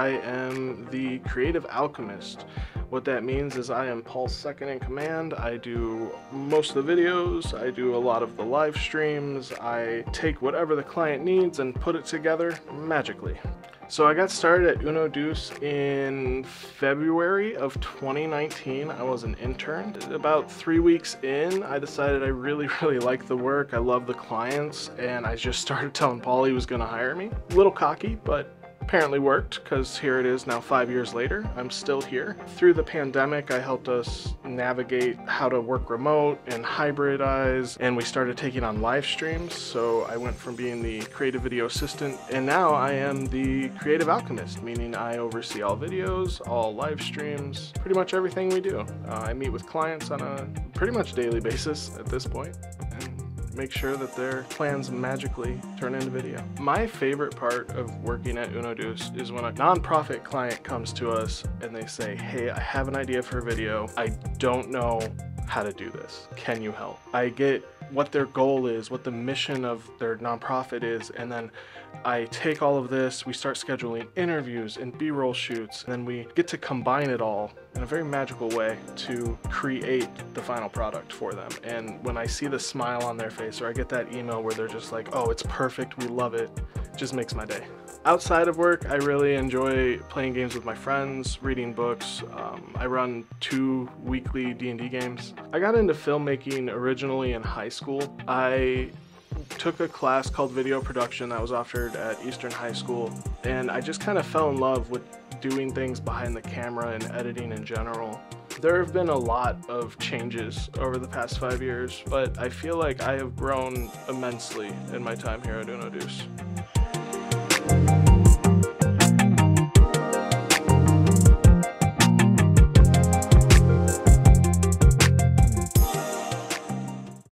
I am the creative alchemist. What that means is I am Paul's second in command. I do most of the videos, I do a lot of the live streams, I take whatever the client needs and put it together magically. So I got started at Uno Deuce in February of 2019. I was an intern. About three weeks in, I decided I really, really liked the work. I love the clients, and I just started telling Paul he was gonna hire me. A little cocky, but apparently worked because here it is now five years later. I'm still here. Through the pandemic, I helped us navigate how to work remote and hybridize, and we started taking on live streams. So I went from being the creative video assistant, and now I am the creative alchemist, meaning I oversee all videos, all live streams, pretty much everything we do. Uh, I meet with clients on a pretty much daily basis at this point make sure that their plans magically turn into video. My favorite part of working at Uno Deuce is when a nonprofit client comes to us and they say, hey, I have an idea for a video. I don't know how to do this. Can you help? I get what their goal is, what the mission of their nonprofit is, and then I take all of this, we start scheduling interviews and B-roll shoots, and then we get to combine it all in a very magical way to create the final product for them. And when I see the smile on their face or I get that email where they're just like, oh, it's perfect, we love it, it just makes my day. Outside of work, I really enjoy playing games with my friends, reading books. Um, I run two weekly D&D games. I got into filmmaking originally in high school. I took a class called video production that was offered at Eastern High School, and I just kind of fell in love with doing things behind the camera and editing in general. There have been a lot of changes over the past five years, but I feel like I have grown immensely in my time here at Uno Deuce thank you